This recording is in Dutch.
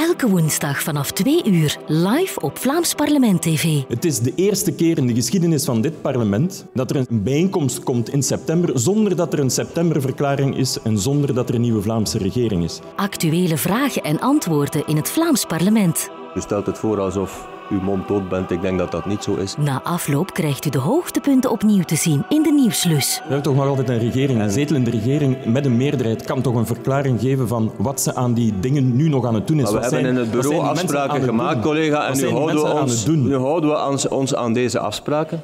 Elke woensdag vanaf 2 uur live op Vlaams Parlement TV. Het is de eerste keer in de geschiedenis van dit parlement dat er een bijeenkomst komt in september zonder dat er een septemberverklaring is en zonder dat er een nieuwe Vlaamse regering is. Actuele vragen en antwoorden in het Vlaams Parlement. U stelt het voor alsof uw mond dood bent. Ik denk dat dat niet zo is. Na afloop krijgt u de hoogtepunten opnieuw te zien in de nieuwslus. We hebben toch nog altijd een regering. Een zetelende regering met een meerderheid kan toch een verklaring geven van wat ze aan die dingen nu nog aan het doen is. Maar we Wat hebben zijn- in het bureau afspraken gemaakt, collega, en nu houden we ons, het doen? nu houden we ons aan deze afspraken.